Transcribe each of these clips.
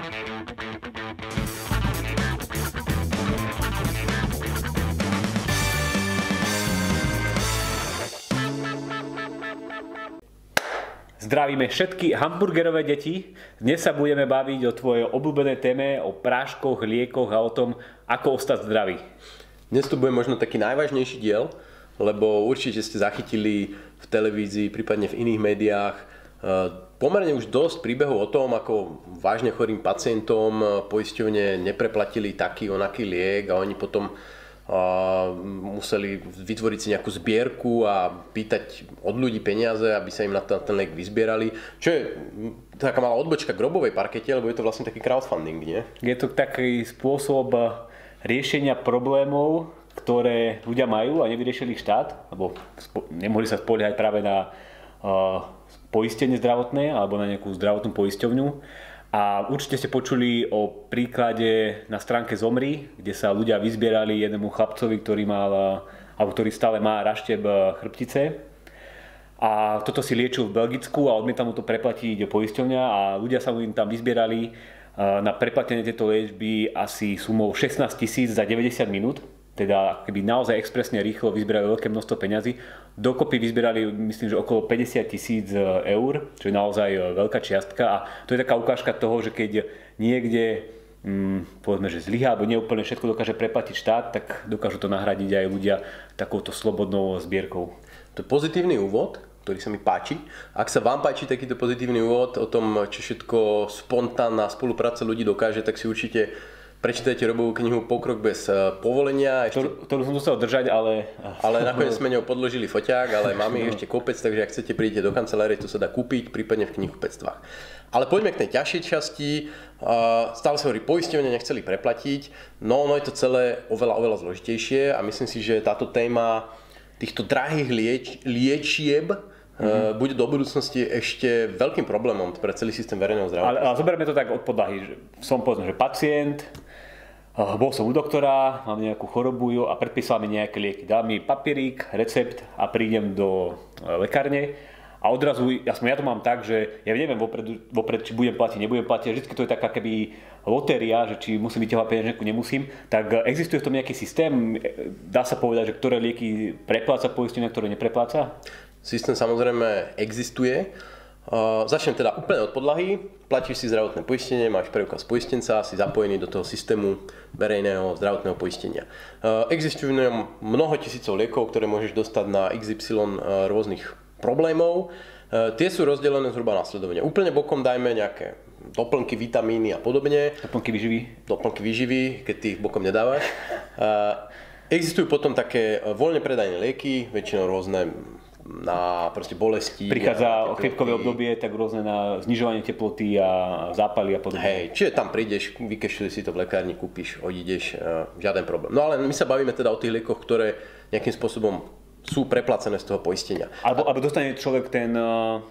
Zdravíme všetky hamburgerové deti. Dnes sa budeme baviť o tvojej obľúbenej téme, o práškoch, liekoch a o tom, ako ostať zdravý. Dnes to bude možno taký najvážnejší diel, lebo určite ste zachytili v televízii, prípadne v iných médiách pomerne už dosť príbehov o tom, ako vážne chorým pacientom eh, poisťovne nepreplatili taký onaký liek a oni potom museli vytvoriť si nejakú zbierku a pýtať od ľudí peniaze, aby sa im na ten liek vyzbierali. Čo je taká malá odbočka grobovej parkete, lebo je to vlastne taký crowdfunding, nie? Je to taký spôsob riešenia problémov, ktoré ľudia majú a nevyriešili štát, alebo nemohli sa spoliehať práve na poistenie zdravotné alebo na nejakú zdravotnú poisťovňu a určite ste počuli o príklade na stránke Zomri, kde sa ľudia vyzbierali jednému chlapcovi, ktorý mal, alebo ktorý stále má rašteb chrbtice. A toto si liečil v Belgicku a odmieta mu to preplatiť poisťovňa a ľudia sa mu tam vyzbierali na preplatenie tejto liečby asi sumou 16 tisíc za 90 minút teda keby naozaj expresne rýchlo vyzbierali veľké množstvo peňazí. Dokopy vyzbierali, myslím, že okolo 50 tisíc e, eur, čo je naozaj e, veľká čiastka a to je taká ukážka toho, že keď niekde mm, povedzme, že zlyhá, alebo neúplne všetko dokáže preplatiť štát, tak dokážu to nahradiť aj ľudia takouto slobodnou zbierkou. To je pozitívny úvod, ktorý sa mi páči. Ak sa vám páči takýto pozitívny úvod o tom, čo všetko spontánna spolupráca ľudí dokáže, tak si určite Prečítajte Robovú knihu Pokrok bez eh, povolenia. Ešte... Ktorú, ktorú som musel držať, ale... Ale nakoniec sme ňou podložili foťák, ale máme no. ešte kopec, takže ak chcete, príďte do kancelárie, to sa dá kúpiť, prípadne v knihkupectvách. Ale poďme k tej ťažšej časti. Stále sa hovorí, poisťovne nechceli preplatiť, no ono je to celé oveľa, oveľa zložitejšie a myslím si, že táto téma týchto drahých lieč, liečieb mm-hmm. bude do budúcnosti ešte veľkým problémom pre celý systém verejného zdravotníctva. Ale, ale zoberme to tak od podlahy, že som povedzme, že pacient, bol som u doktora, mám nejakú chorobu a predpísal mi nejaké lieky. Dal mi papierík, recept a prídem do e, lekárne a odrazu, ja, som, ja to mám tak, že ja neviem vopred, vopred či budem platiť, nebudem platiť, vždy to je taká keby lotéria, že či musím vyťahovať peňaženku, nemusím, tak e, existuje v tom nejaký systém, e, dá sa povedať, že ktoré lieky prepláca poistenie, ktoré neprepláca? Systém samozrejme existuje. Uh, začnem teda úplne od podlahy. Platíš si zdravotné poistenie, máš preukaz poistenca, si zapojený do toho systému verejného zdravotného poistenia. Uh, existujú mnoho tisícov liekov, ktoré môžeš dostať na XY uh, rôznych problémov. Uh, tie sú rozdelené zhruba následovne. Úplne bokom dajme nejaké doplnky, vitamíny a podobne. Doplnky výživy. Doplnky výživy, keď ty ich bokom nedávaš. Existujú potom také voľne predajné lieky, väčšinou rôzne na proste bolesti. Prichádza chrypkové obdobie, tak rôzne na znižovanie teploty a zápaly a podobne. Hej, čiže tam prídeš, vykešľuješ si to v lekárni, kúpiš, odídeš, uh, žiaden problém. No ale my sa bavíme teda o tých liekoch, ktoré nejakým spôsobom sú preplacené z toho poistenia. Alebo, alebo dostane človek ten uh,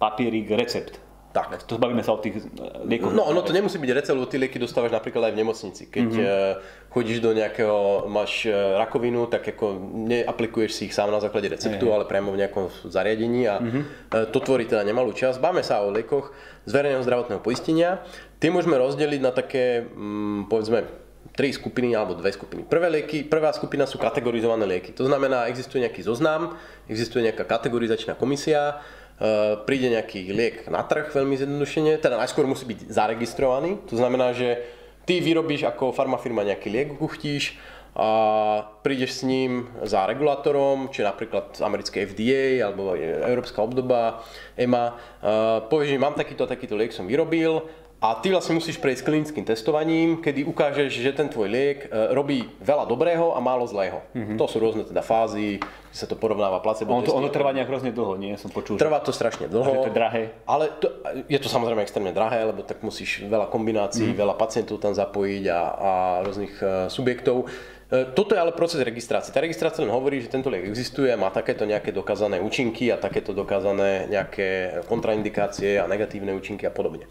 papierik, recept tak. To bavíme sa o tých eh, liekoch. No, ono to nemusí byť recept, lebo tie lieky dostávaš napríklad aj v nemocnici. Keď mm-hmm. chodíš do nejakého, máš eh, rakovinu, tak ako neaplikuješ si ich sám na základe receptu, mm-hmm. ale priamo v nejakom zariadení a mm-hmm. to tvorí teda nemalú časť. Báme sa o liekoch z verejného zdravotného poistenia. Tie môžeme rozdeliť na také, mm, povedzme, tri skupiny alebo dve skupiny. Prvé lieky, prvá skupina sú kategorizované lieky. To znamená, existuje nejaký zoznam, existuje nejaká kategorizačná komisia, príde nejaký liek na trh, veľmi zjednodušene, teda najskôr musí byť zaregistrovaný, to znamená, že ty vyrobíš ako farmafirma nejaký liek, kuchtíš a prídeš s ním za regulátorom, či napríklad americké FDA alebo Európska obdoba EMA, uh, povieš, že mám takýto takýto liek som vyrobil a ty vlastne musíš prejsť klinickým testovaním, kedy ukážeš, že ten tvoj liek e, robí veľa dobrého a málo zlého. Mm-hmm. To sú rôzne teda fázy, sa to porovnáva placebo. Ono, to, ono trvá nejak hrozne dlho, nie? Som počul. Trvá to strašne dlho. že to je drahé. Ale to, je to samozrejme extrémne drahé, lebo tak musíš veľa kombinácií, mm-hmm. veľa pacientov tam zapojiť a, a rôznych uh, subjektov. E, toto je ale proces registrácie. Tá registrácia len hovorí, že tento liek existuje, má takéto nejaké dokázané účinky a takéto dokázané nejaké kontraindikácie a negatívne účinky a podobne.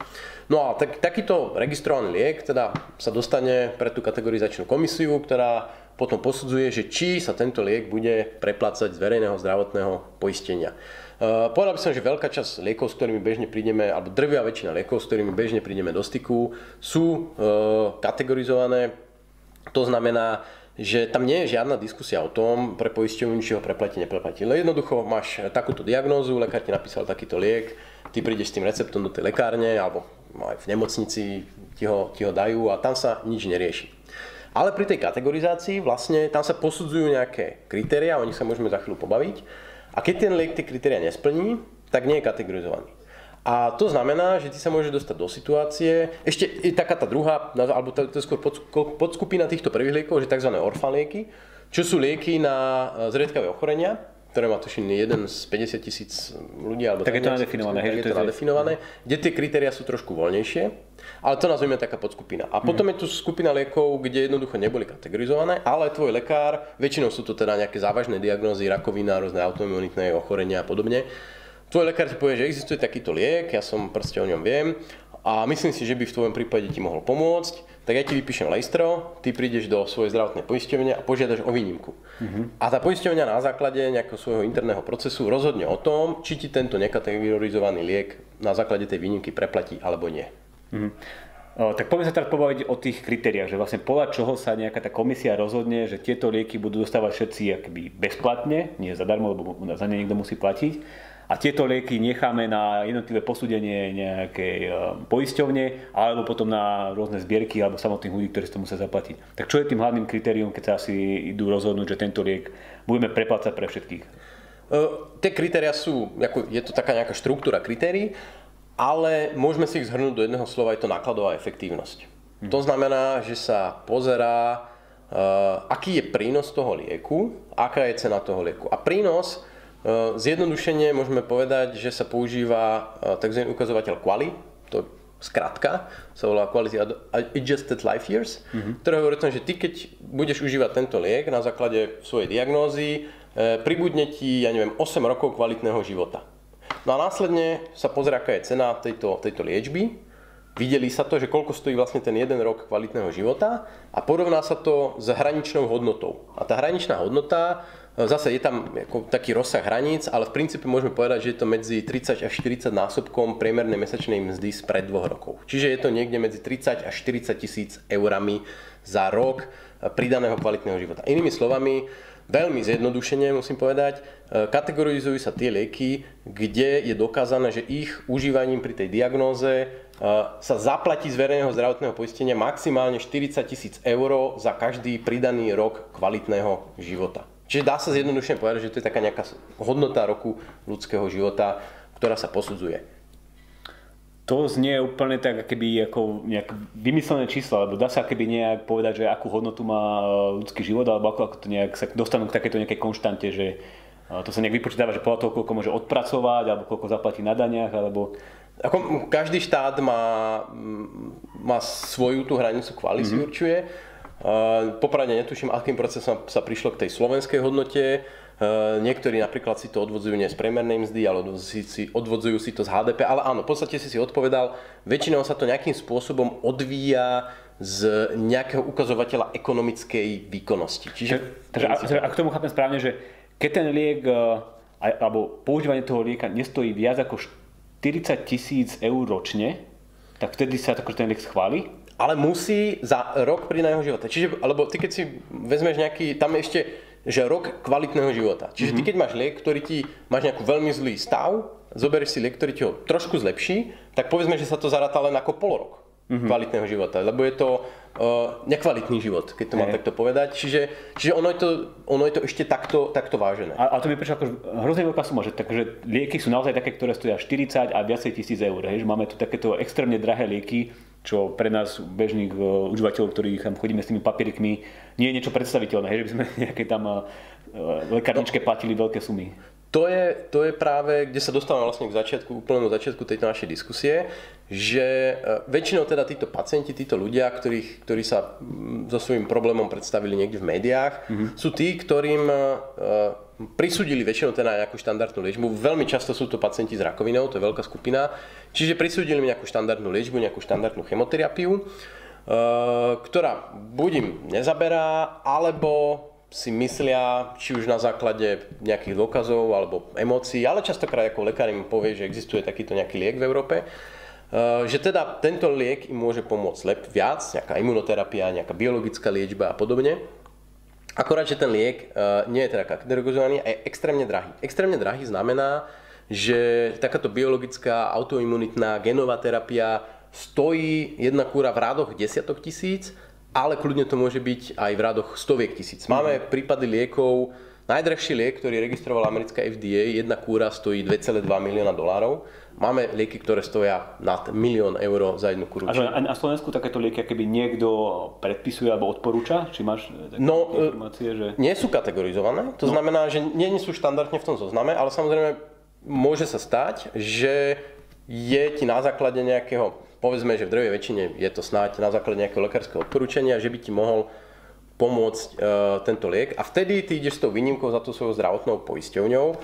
No a tak, takýto registrovaný liek teda sa dostane pre tú kategorizačnú komisiu, ktorá potom posudzuje, že či sa tento liek bude preplácať z verejného zdravotného poistenia. Uh, povedal by som, že veľká časť liekov, s ktorými bežne prídeme, alebo drvia väčšina liekov, s ktorými bežne prídeme do styku, sú uh, kategorizované. To znamená, že tam nie je žiadna diskusia o tom pre poisťovňu, či ho preplatí, nepreplatí. Le jednoducho máš takúto diagnózu, lekár ti napísal takýto liek, ty prídeš s tým receptom do tej lekárne alebo aj v nemocnici ti ho, ti ho dajú a tam sa nič nerieši. Ale pri tej kategorizácii vlastne tam sa posudzujú nejaké kritéria, o nich sa môžeme za chvíľu pobaviť. A keď ten liek tie kritéria nesplní, tak nie je kategorizovaný. A to znamená, že ty sa môžeš dostať do situácie, ešte je taká tá druhá, alebo to je skôr podskupina týchto prvých liekov, že tzv. orfan lieky, čo sú lieky na e, zriedkavé ochorenia, ktoré má tuším jeden z 50 tisíc ľudí. Alebo tak, tak je to nadefinované. Tak je to nadefinované, kde tie kritéria sú trošku voľnejšie, ale to nazveme taká podskupina. A potom mm. je tu skupina liekov, kde jednoducho neboli kategorizované, ale tvoj lekár, väčšinou sú to teda nejaké závažné diagnózy, rakovina, rôzne autoimunitné ochorenia a podobne, tvoj lekár ti povie, že existuje takýto liek, ja som proste o ňom viem a myslím si, že by v tvojom prípade ti mohol pomôcť, tak ja ti vypíšem lejstro, ty prídeš do svojej zdravotnej poisťovne a požiadaš o výnimku. Uh-huh. A tá poisťovňa na základe nejakého svojho interného procesu rozhodne o tom, či ti tento nekategorizovaný liek na základe tej výnimky preplatí alebo nie. Uh-huh. Tak poďme sa teraz pobaviť o tých kritériách, že vlastne podľa čoho sa nejaká tá komisia rozhodne, že tieto lieky budú dostávať všetci akoby bezplatne, nie zadarmo, lebo za ne niekto musí platiť a tieto lieky necháme na jednotlivé posúdenie nejakej e, poisťovne alebo potom na rôzne zbierky alebo samotných ľudí, ktorí si to musia zaplatiť. Tak čo je tým hlavným kritérium, keď sa asi idú rozhodnúť, že tento liek budeme preplácať pre všetkých? Uh, tie kritéria sú, ako, je to taká nejaká štruktúra kritérií, ale môžeme si ich zhrnúť do jedného slova, je to nákladová efektívnosť. Hm. To znamená, že sa pozerá, uh, aký je prínos toho lieku, aká je cena toho lieku. A prínos Eh, zjednodušene môžeme povedať, že sa používa eh, tzv. ukazovateľ QALY, to skratka, sa volá Quality Adjusted Life Years, mm-hmm. ktoré hovorí tom, že ty keď budeš užívať tento liek na základe svojej diagnózy, eh, pribudne ti, ja neviem, 8 rokov kvalitného života. No a následne sa pozrie, aká je cena tejto, tejto liečby, videli sa to, že koľko stojí vlastne ten jeden rok kvalitného života a porovná sa to s hraničnou hodnotou. A tá hraničná hodnota Zase je tam ako taký rozsah hraníc, ale v princípe môžeme povedať, že je to medzi 30 až 40 násobkom priemernej mesačnej mzdy spred dvoch rokov. Čiže je to niekde medzi 30 až 40 tisíc eurami za rok pridaného kvalitného života. Inými slovami, veľmi zjednodušene musím povedať, e, kategorizujú sa tie lieky, kde je dokázané, že ich užívaním pri tej diagnóze e, sa zaplatí z verejného zdravotného poistenia maximálne 40 tisíc eur za každý pridaný rok kvalitného života. Čiže dá sa zjednodušene povedať, že to je taká nejaká hodnota roku ľudského života, ktorá sa posudzuje. To znie úplne tak, keby ako nejak vymyslené číslo, alebo dá sa keby nejak povedať, že akú hodnotu má e, ľudský život, alebo ako, ako to nejak sa dostanú k takéto nejakej konštante, že e, to sa nejak vypočítava, že podľa toho, koľko môže odpracovať, alebo koľko zaplatí na daniach, alebo... Ako každý štát má, má svoju tú hranicu kvality mm-hmm. určuje. Popravde netuším, akým procesom sa prišlo k tej slovenskej hodnote. Niektorí napríklad si to odvodzujú nie z priemernej mzdy, ale odvodzujú si to z HDP. Ale áno, v podstate si si odpovedal, väčšinou sa to nejakým spôsobom odvíja z nejakého ukazovateľa ekonomickej výkonnosti. Čiže, takže, ak tomu chápem správne, že keď ten liek e, alebo používanie toho lieka nestojí viac ako 40 tisíc eur ročne, tak vtedy sa ten liek schváli? Ale musí za rok pri jeho života. Čiže, alebo ty keď si vezmeš nejaký, tam ešte, že rok kvalitného života. Čiže ty mhm. keď máš liek, ktorý ti, máš nejakú veľmi zlý stav, zoberieš si liek, ktorý ti ho trošku zlepší, tak povedzme, že sa to zaráta len ako polorok mm-hmm. kvalitného života, lebo je to uh, nekvalitný život, keď to mám takto povedať. Čiže, čiže ono, je to, ono je to ešte takto, takto vážené. A, a to mi prišlo ako hrozne veľká suma, že, takže lieky sú naozaj také, ktoré stojí 40 a viacej tisíc eur. Hej, že máme tu takéto extrémne drahé lieky, čo pre nás bežných uh, užívateľov, ktorí tam chodíme s tými papierikmi, nie je niečo predstaviteľné, že by sme nejaké tam uh, lekárničke platili veľké sumy. To je, to je práve, kde sa dostávame vlastne k začiatku, úplnému začiatku tejto našej diskusie, že väčšinou teda títo pacienti, títo ľudia, ktorých, ktorí sa so svojím problémom predstavili niekde v médiách, mm-hmm. sú tí, ktorým prisúdili väčšinou teda nejakú štandardnú liečbu. Veľmi často sú to pacienti s rakovinou, to je veľká skupina. Čiže prisúdili mi nejakú štandardnú liečbu, nejakú štandardnú chemoterapiu, e, ktorá buď im nezaberá, alebo si myslia, či už na základe nejakých dôkazov alebo emócií, ale častokrát ako lekár im povie, že existuje takýto nejaký liek v Európe, eh, že teda tento liek im môže pomôcť lep viac, nejaká imunoterapia, nejaká biologická liečba a podobne. Akorát, že ten liek eh, nie je teda kategorizovaný a je extrémne drahý. Extrémne drahý znamená, že takáto biologická autoimunitná genová terapia stojí jedna kúra v rádoch desiatok tisíc ale kľudne to môže byť aj v radoch stoviek tisíc. Máme mm. prípady liekov, najdrahší liek, ktorý registrovala americká FDA, jedna kúra stojí 2,2 milióna dolárov. Máme lieky, ktoré stoja nad milión eur za jednu kúru. A na Slovensku takéto lieky, keby niekto predpisuje alebo odporúča? Či máš také no, informácie, že... nie sú kategorizované, to no. znamená, že nie sú štandardne v tom zozname, ale samozrejme môže sa stať, že je ti na základe nejakého povedzme, že v drvej väčšine je to snáď na základe nejakého lekárskeho odporúčania, že by ti mohol pomôcť e, tento liek a vtedy ty ideš s tou výnimkou za tú svojou zdravotnou poisťovňou. E,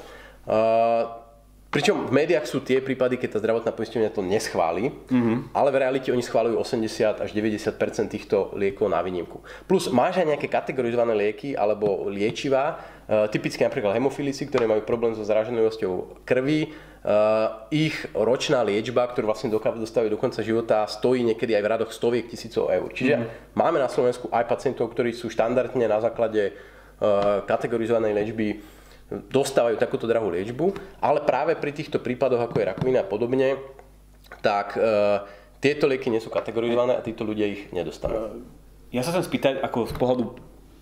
pričom v médiách sú tie prípady, keď tá zdravotná poisťovňa to neschváli, mm-hmm. ale v realite oni schválujú 80 až 90 týchto liekov na výnimku. Plus máš aj nejaké kategorizované lieky alebo liečivá, e, typicky napríklad hemofilici, ktoré majú problém so zraženosťou krvi, Uh, ich ročná liečba, ktorú vlastne dokážu do konca života, stojí niekedy aj v radoch stoviek tisícov eur. Čiže mm-hmm. máme na Slovensku aj pacientov, ktorí sú štandardne na základe uh, kategorizovanej liečby dostávajú takúto drahú liečbu, ale práve pri týchto prípadoch, ako je rakovina a podobne, tak uh, tieto lieky nie sú kategorizované a títo ľudia ich nedostanú. Ja sa chcem spýtať, ako z pohľadu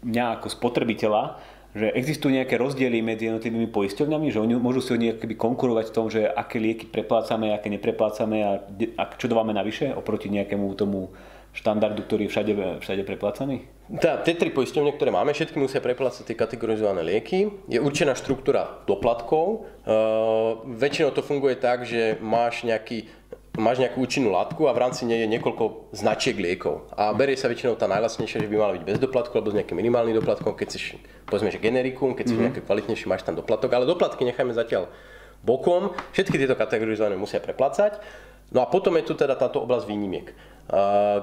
mňa ako spotrebiteľa, že existujú nejaké rozdiely medzi jednotlivými poisťovňami, že oni môžu si oni konkurovať v tom, že aké lieky preplácame, aké nepreplácame a, a čo dávame navyše oproti nejakému tomu štandardu, ktorý je všade, všade preplácaný? Tá, tie tri poisťovne, ktoré máme, všetky musia preplácať tie kategorizované lieky. Je určená štruktúra doplatkov. Uh, väčšinou to funguje tak, že máš nejaký máš nejakú účinnú látku a v rámci nej je niekoľko značiek liekov. A berie sa väčšinou tá najlasnejšia, že by mala byť bez doplatku alebo s nejakým minimálnym doplatkom, keď si, povedzme, že generikum, keď si mm-hmm. nejaké kvalitnejšie, máš tam doplatok, ale doplatky nechajme zatiaľ bokom. Všetky tieto kategorizované musia preplácať. No a potom je tu teda táto oblasť výnimiek,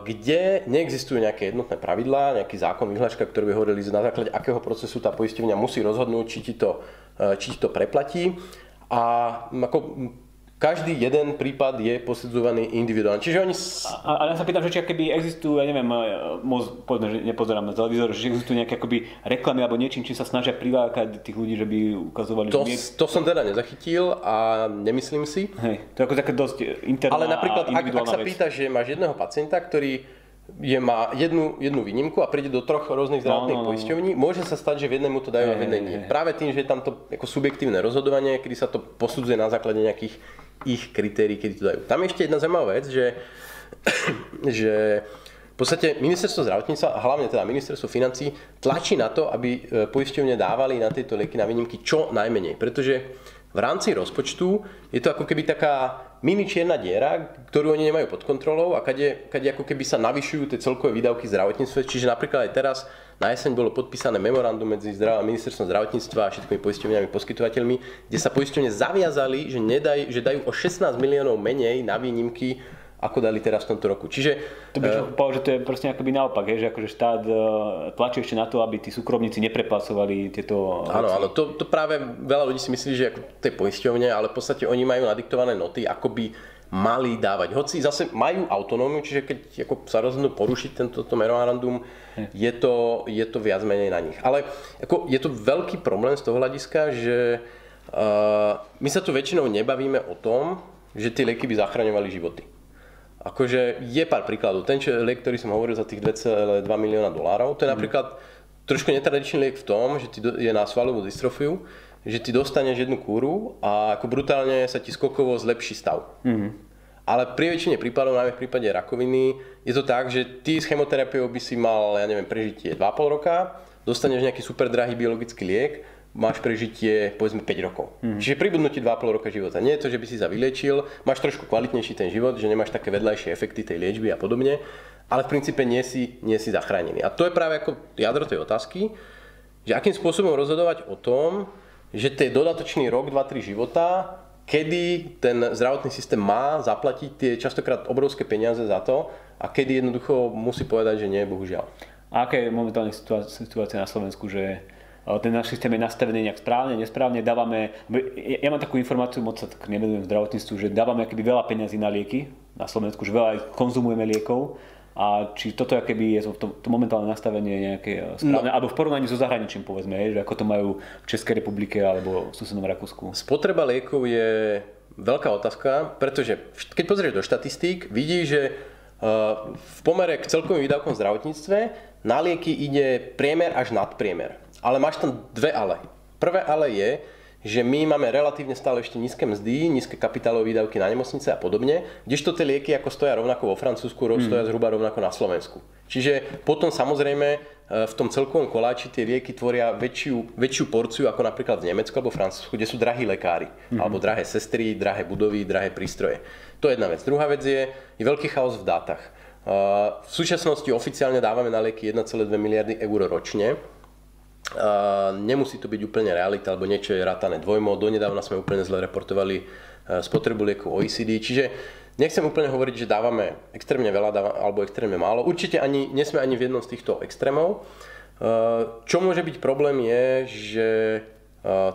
kde neexistujú nejaké jednotné pravidlá, nejaký zákon, vyhláška, ktorý by hovorili na základe akého procesu tá poisťovňa musí rozhodnúť, či ti to, či ti to preplatí. A ako každý jeden prípad je posudzovaný individuálne. Čiže oni... A, a ja sa pýtam, že či keby existujú, ja neviem, e, moc, povedzme, že nepozerám na televízor, že existujú nejaké akoby reklamy alebo niečím, či sa snažia prilákať tých ľudí, že by ukazovali... To, že to som teda nezachytil a nemyslím si. Hej, to je ako také dosť interná Ale napríklad, ak, ak sa pýtaš, že máš jedného pacienta, ktorý je, má jednu, jednu výnimku a príde do troch rôznych zdravotných no, no, no. poisťovní, môže sa stať, že v jednému to dajú a v jednej nie. Práve tým, že je tam to ako subjektívne rozhodovanie, kedy sa to posudzuje na základe nejakých ich kritérií, kedy to dajú. Tam je ešte jedna zaujímavá vec, že, že v podstate ministerstvo zdravotníctva hlavne teda ministerstvo financí tlačí na to, aby e, poisťovne dávali na tieto lieky na výnimky čo najmenej. Pretože v rámci rozpočtu je to ako keby taká mini čierna diera, ktorú oni nemajú pod kontrolou a kade, kade ako keby sa navyšujú tie celkové výdavky zdravotníctva. Čiže napríklad aj teraz na jeseň bolo podpísané memorandum medzi zdrav- ministerstvom zdravotníctva a všetkými poisťovňami poskytovateľmi, kde sa poisťovne zaviazali, že, nedaj, že dajú o 16 miliónov menej na výnimky ako dali teraz v tomto roku. Čiže... To by som uh, povedal, že to je proste akoby naopak, že akože štát uh, tlačí ešte na to, aby tí súkromníci neprepasovali tieto Áno, áno, to, to práve veľa ľudí si myslí, že ako tej poisťovne, ale v podstate oni majú nadiktované noty, ako by mali dávať. Hoci zase majú autonómiu, čiže keď ako sa rozhodnú porušiť tento memorandum, hm. je to, je to viac menej na nich. Ale ako, je to veľký problém z toho hľadiska, že uh, my sa tu väčšinou nebavíme o tom, že tie lieky by zachraňovali životy. Akože je pár príkladov. Ten čo, liek, ktorý som hovoril za tých 2,2 milióna dolárov, to je mm. napríklad trošku netradičný liek v tom, že je na svalovú dystrofiu, že ty dostaneš jednu kúru a ako brutálne sa ti skokovo zlepší stav. Mm. Ale pri väčšine prípadov, najmä v prípade rakoviny, je to tak, že ty s chemoterapiou by si mal, ja neviem, prežitie 2,5 roka, dostaneš nejaký super drahý biologický liek, máš prežitie povedzme 5 rokov. Mm. Čiže pribudnú ti 2,5 roka života. Nie je to, že by si sa vyliečil, máš trošku kvalitnejší ten život, že nemáš také vedľajšie efekty tej liečby a podobne, ale v princípe nie si, nie si zachránený. A to je práve ako jadro tej otázky, že akým spôsobom rozhodovať o tom, že to je dodatočný rok, 2-3 života, kedy ten zdravotný systém má zaplatiť tie častokrát obrovské peniaze za to a kedy jednoducho musí povedať, že nie, bohužiaľ. A aká je momentálne situácia na Slovensku, že ten náš systém je nastavený nejak správne, nesprávne, dávame, ja, mám takú informáciu, moc sa tak nevedujem v zdravotníctvu, že dávame akoby veľa peňazí na lieky na Slovensku, že veľa konzumujeme liekov a či toto keby je to, to momentálne nastavenie nejaké správne, no. alebo v porovnaní so zahraničím povedzme, že ako to majú v Českej republike alebo v susednom Rakúsku. Spotreba liekov je veľká otázka, pretože keď pozrieš do štatistík, vidíš, že v pomere k celkovým výdavkom v zdravotníctve na lieky ide priemer až nadpriemer. Ale máš tam dve ale. Prvé ale je, že my máme relatívne stále ešte nízke mzdy, nízke kapitálové výdavky na nemocnice a podobne, kdežto tie lieky ako stoja rovnako vo Francúzsku, mm. stoja zhruba rovnako na Slovensku. Čiže potom samozrejme e, v tom celkovom koláči tie lieky tvoria väčšiu, väčšiu porciu ako napríklad v Nemecku alebo Francúzsku, kde sú drahí lekári, mm. alebo drahé sestry, drahé budovy, drahé prístroje. To je jedna vec. Druhá vec je, je veľký chaos v dátach. E, v súčasnosti oficiálne dávame na lieky 1,2 miliardy eur ročne nemusí to byť úplne realita, alebo niečo je rátané dvojmo. Donedávna sme úplne zle reportovali e, spotrebu liekov OECD, čiže nechcem úplne hovoriť, že dávame extrémne veľa dáva, alebo extrémne málo. Určite ani, nesme ani v jednom z týchto extrémov. E, čo môže byť problém je, že e,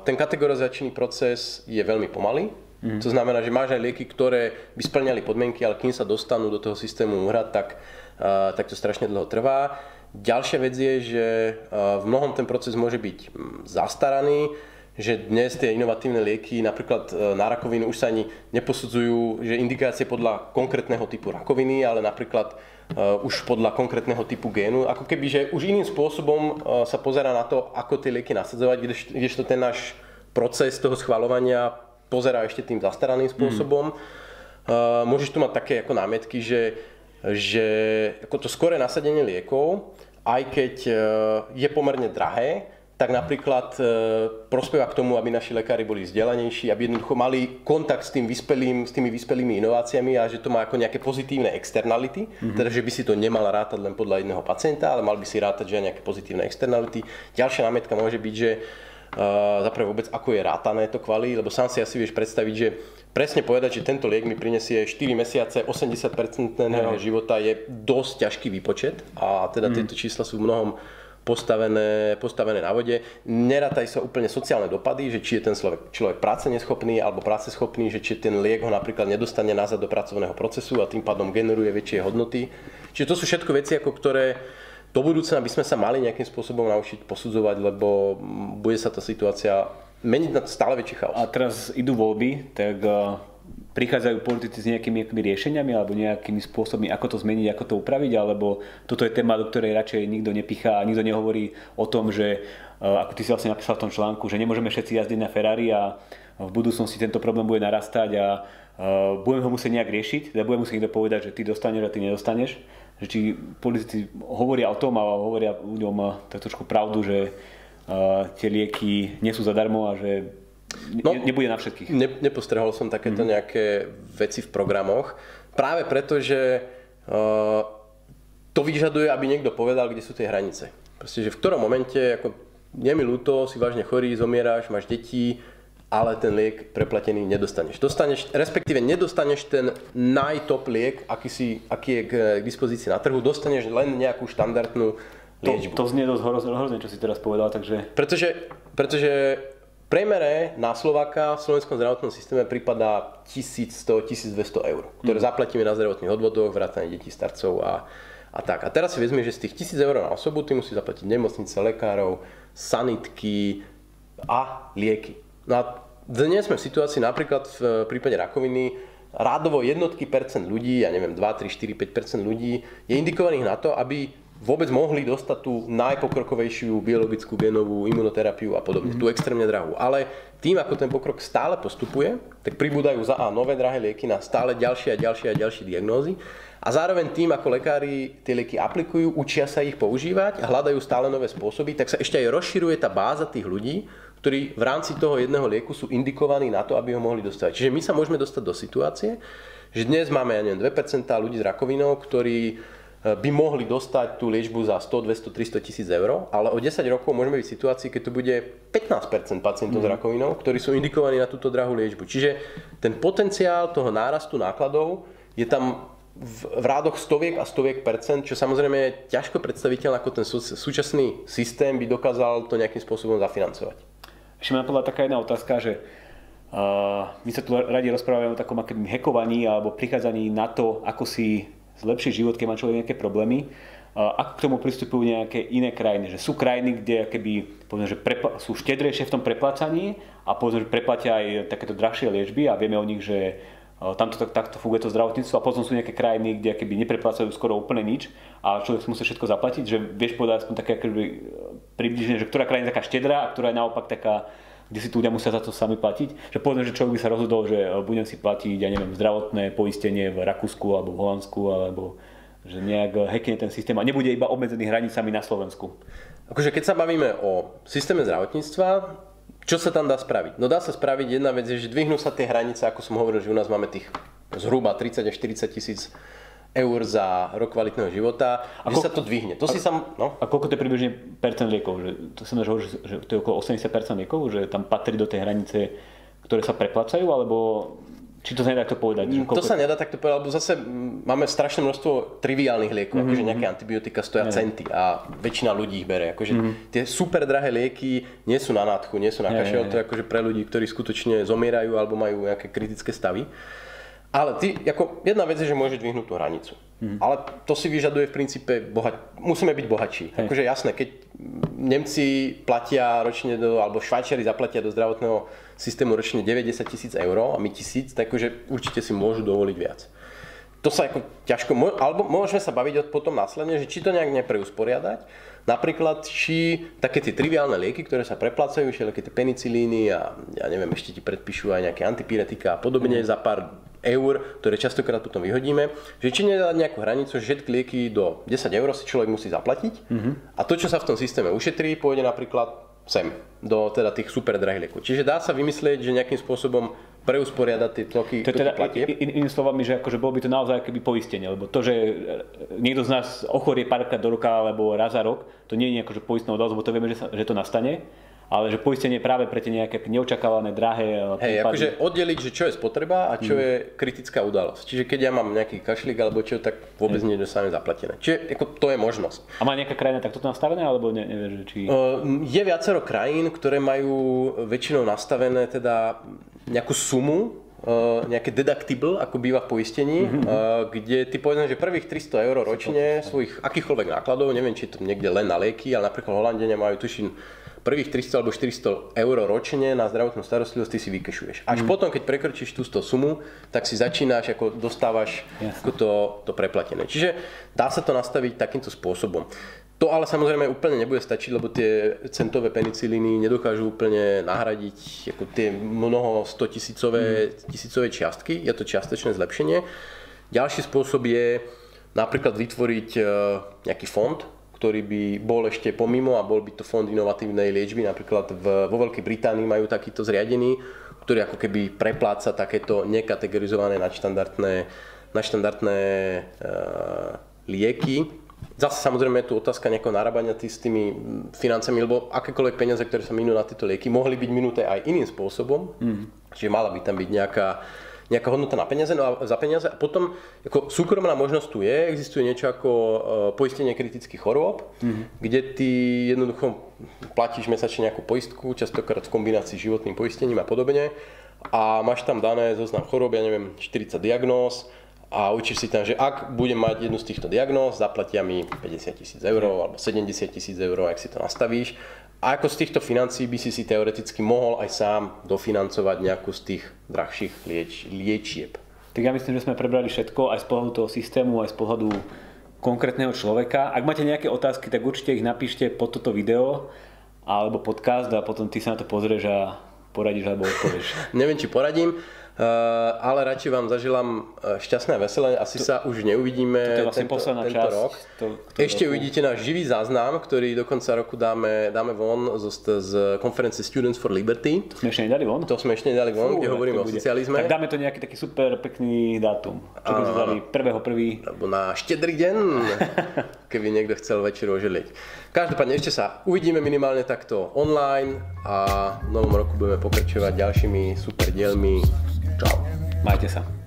ten kategorizačný proces je veľmi pomalý. Mm. To znamená, že máš aj lieky, ktoré by splňali podmienky, ale kým sa dostanú do toho systému úhrad, tak, tak to strašne dlho trvá. Ďalšia vec je, že v mnohom ten proces môže byť zastaraný, že dnes tie inovatívne lieky napríklad e, na rakovinu už sa ani neposudzujú, že indikácie podľa konkrétneho typu rakoviny, ale napríklad uh, už podľa konkrétneho typu génu. Ako keby, že už iným spôsobom sa pozera na to, ako tie lieky nasadzovať, kdežto ten náš proces toho schvalovania pozerá ešte tým zastaraným spôsobom. Mm. Môžeš tu mať také ako námietky, že že ako to skoré nasadenie liekov, aj keď e, je pomerne drahé, tak napríklad e, prospieva k tomu, aby naši lekári boli vzdelanejší, aby jednoducho mali kontakt s, tým vyspelým, s tými vyspelými inováciami a že to má ako nejaké pozitívne externality, mm-hmm. teda že by si to nemal rátať len podľa jedného pacienta, ale mal by si rátať, že aj nejaké pozitívne externality. Ďalšia námietka môže byť, že uh, zaprvé vôbec ako je rátané to kvali, lebo sám si asi vieš predstaviť, že presne povedať, že tento liek mi prinesie 4 mesiace, 80% života je dosť ťažký výpočet a teda mm. tieto čísla sú v mnohom postavené, postavené na vode. Nerátaj sa úplne sociálne dopady, že či je ten človek, človek práce neschopný alebo práce schopný, že či ten liek ho napríklad nedostane nazad do pracovného procesu a tým pádom generuje väčšie hodnoty. Čiže to sú všetko veci, ako ktoré do budúcna by sme sa mali nejakým spôsobom naučiť posudzovať, lebo bude sa tá situácia meniť na stále väčší chaos. A teraz idú voľby, tak uh, prichádzajú politici s nejakými, nejakými riešeniami alebo nejakými spôsobmi, ako to zmeniť, ako to upraviť, alebo toto je téma, do ktorej radšej nikto nepichá nikto nehovorí o tom, že uh, ako ty si vlastne napísal v tom článku, že nemôžeme všetci jazdiť na Ferrari a v budúcnosti tento problém bude narastať a uh, budeme ho musieť nejak riešiť, teda budeme musieť niekto povedať, že ty dostaneš a ty nedostaneš. Že či politici hovoria o tom a hovoria ľuďom tak trošku pravdu, že tie lieky nie sú zadarmo a že ne, no, nebude na všetkých. Ne, nepostrehol som takéto mm. nejaké veci v programoch. Práve preto, že uh, to vyžaduje, aby niekto povedal, kde sú tie hranice. Proste, že v ktorom momente, ako je mi ľúto, si vážne chorý, zomieráš, máš deti, ale ten liek preplatený nedostaneš. Dostaneš, respektíve nedostaneš ten najtop liek, aký, si, aký je k dispozícii na trhu, dostaneš len nejakú štandardnú liečbu. To, to znie dosť hrozne, hrozne, čo si teraz povedal, takže... Pretože, pretože priemere na Slováka v slovenskom zdravotnom systéme prípada 1100-1200 eur, ktoré mm. zaplatíme na zdravotných odvodoch, vrátane detí, starcov a, a tak. A teraz si vezmi, že z tých 1000 eur na osobu ty musíš zaplatiť nemocnice, lekárov, sanitky a lieky. No a dnes sme v situácii napríklad v prípade rakoviny, rádovo jednotky percent ľudí, ja neviem, 2, 3, 4, 5 percent ľudí je indikovaných na to, aby vôbec mohli dostať tú najpokrokovejšiu biologickú genovú imunoterapiu a podobne, mm-hmm. tú extrémne drahú. Ale tým, ako ten pokrok stále postupuje, tak pribúdajú za A nové drahé lieky na stále ďalšie a ďalšie a ďalšie diagnózy. A zároveň tým, ako lekári tie lieky aplikujú, učia sa ich používať a hľadajú stále nové spôsoby, tak sa ešte aj rozširuje tá báza tých ľudí, ktorí v rámci toho jedného lieku sú indikovaní na to, aby ho mohli dostať. Čiže my sa môžeme dostať do situácie, že dnes máme, ja neviem, 2% ľudí s rakovinou, ktorí by mohli dostať tú liečbu za 100, 200, 300 tisíc eur, ale o 10 rokov môžeme byť v situácii, keď to bude 15% pacientov mm. s mhm. rakovinou, ktorí sú indikovaní na túto drahú liečbu. Čiže ten potenciál toho nárastu nákladov je tam v, v rádoch stoviek a stoviek percent, čo samozrejme je ťažko predstaviteľné, ako ten sú, súčasný systém by dokázal to nejakým spôsobom zafinancovať. Ešte ma napadla taká jedna otázka, že uh, my sa tu radi rozprávame o takom akým hekovaní alebo prichádzaní na to, ako si zlepšiť život, keď má človek nejaké problémy. Uh, ako k tomu pristupujú nejaké iné krajiny? Že sú krajiny, kde keby, povedzme, že prepla- sú štedrejšie v tom preplácaní a povedzme, že preplatia aj takéto drahšie liečby a vieme o nich, že Tamto tak, takto funguje to zdravotníctvo a potom sú nejaké krajiny, kde keby nepreplácajú skoro úplne nič a človek musí všetko zaplatiť, že vieš povedať aspoň také akoby, e, približne, že ktorá krajina je taká štedrá a ktorá je naopak taká, kde si tu ľudia musia za to sami platiť. Že povedzme, že človek by sa rozhodol, že e, budem si platiť, ja neviem, zdravotné poistenie v Rakúsku alebo v Holandsku alebo že nejak hackne ten systém a nebude iba obmedzený hranicami na Slovensku. Akože keď sa bavíme o systéme zdravotníctva, čo sa tam dá spraviť? No dá sa spraviť jedna vec, že dvihnú sa tie hranice, ako som hovoril, že u nás máme tých zhruba 30 až 40 tisíc eur za rok kvalitného života, a že koľko, sa to dvihne. To a, si sam, no? a koľko to je približne percent liekov? Že, to som že, že to je okolo 80% liekov, že tam patrí do tej hranice, ktoré sa preplácajú, alebo či to sa nedá takto povedať? Že to sa nedá takto povedať, lebo zase máme strašné množstvo triviálnych liekov, mm-hmm. akože nejaké antibiotika stoja yeah. centy a väčšina ľudí ich bere. Akože mm-hmm. Tie super drahé lieky nie sú na nádchu, nie sú na kašel, yeah, to je akože pre ľudí, ktorí skutočne zomierajú alebo majú nejaké kritické stavy. Ale ty, ako jedna vec je, že môžeš dvihnúť tú hranicu. Mm. Ale to si vyžaduje v princípe, boha, musíme byť bohatší. Hej. Akože jasné, keď Nemci platia ročne, do, alebo Švajčiari zaplatia do zdravotného systému ročne 90 tisíc eur a my tisíc, tak akože určite si môžu dovoliť viac. To sa ako ťažko, alebo môžeme sa baviť potom následne, že či to nejak nepreusporiadať, Napríklad, či také tie triviálne lieky, ktoré sa preplácajú, všelijaké tie penicilíny a ja neviem, ešte ti predpíšu aj nejaké antipiretika a podobne mm. za pár eur, ktoré častokrát potom vyhodíme, že či nedá nejakú hranicu, že všetky lieky do 10 eur si človek musí zaplatiť mm-hmm. a to, čo sa v tom systéme ušetrí, pôjde napríklad sem, do teda tých super drahých liekov. Čiže dá sa vymyslieť, že nejakým spôsobom preusporiadať tie toky, to teda, in, in, slovami, že akože bolo by to naozaj keby poistenie, lebo to, že niekto z nás ochorie párkrát do roka alebo raz za rok, to nie je akože poistná udalosť, lebo to vieme, že, sa, že to nastane, ale že poistenie práve pre tie nejaké neočakávané drahé Hej, akože oddeliť, že čo je spotreba a čo mm. je kritická udalosť. Čiže keď ja mám nejaký kašlík alebo čo, tak vôbec nie dostanem zaplatené. Čiže ako, to je možnosť. A má nejaká krajina takto nastavené, alebo ne, neviem, či... Uh, je viacero krajín, ktoré majú väčšinou nastavené teda nejakú sumu, Uh, nejaké deductible, ako býva v poistení, mm-hmm. uh, kde ty povedzme, že prvých 300 eur ročne svojich akýchkoľvek nákladov, neviem, či to niekde len na lieky, ale napríklad Holandenia majú, tuším, prvých 300 alebo 400 eur ročne na zdravotnú starostlivosť ty si vykešuješ. Až mm. potom, keď prekročíš tú sumu, tak si začínaš, ako dostávaš ako to, to preplatené. Čiže dá sa to nastaviť takýmto spôsobom. To ale samozrejme úplne nebude stačiť, lebo tie centové penicilíny nedokážu úplne nahradiť ako tie mnoho 100 tisícové, mm. tisícové čiastky. Je to čiastočné zlepšenie. Ďalší spôsob je napríklad vytvoriť e, nejaký fond, ktorý by bol ešte pomimo a bol by to fond inovatívnej liečby. Napríklad v, vo Veľkej Británii majú takýto zriadený, ktorý ako keby prepláca takéto nekategorizované nadštandardné, nadštandardné uh, lieky. Zase samozrejme je tu otázka nejakého narábania tý, s tými financami, lebo akékoľvek peniaze, ktoré sa minú na tieto lieky, mohli byť minuté aj iným spôsobom. Mm. Čiže mala by tam byť nejaká nejaká hodnota na peniaze, no a za peniaze. A potom ako súkromná možnosť tu je, existuje niečo ako uh, poistenie kritických chorôb, mm-hmm. kde ty jednoducho platíš mesačne nejakú poistku, častokrát v kombinácii s životným poistením a podobne. A máš tam dané zoznam chorób, ja neviem, 40 diagnóz, a učíš si tam, že ak budem mať jednu z týchto diagnóz, zaplatia mi 50 tisíc eur alebo 70 tisíc eur, ak si to nastavíš a ako z týchto financií by si si teoreticky mohol aj sám dofinancovať nejakú z tých drahších lieč, liečieb? Tak ja myslím, že sme prebrali všetko aj z pohľadu toho systému, aj z pohľadu konkrétneho človeka. Ak máte nejaké otázky, tak určite ich napíšte pod toto video alebo podcast a potom ty sa na to pozrieš a poradíš alebo odpovieš. Neviem, či poradím. Uh, ale radšej vám zaželám eh, šťastné veselé. Asi to, sa už neuvidíme to je vlastne tento, tento časť rok. To, Ešte roku. uvidíte náš živý záznam, ktorý do konca roku dáme, dáme von z, z konferencie Students for Liberty. To sme ešte nedali von? To sme ešte nedali von, Fú, kde hovoríme o socializme. Tak dáme to nejaký taký super pekný dátum. Čo by sme dali prvého prvý. Alebo na štedrý deň, keby niekto chcel večer oželiť. Každopádne ešte sa uvidíme minimálne takto online a v novom roku budeme pokračovať ďalšími super dielmi Čau. Majte sa.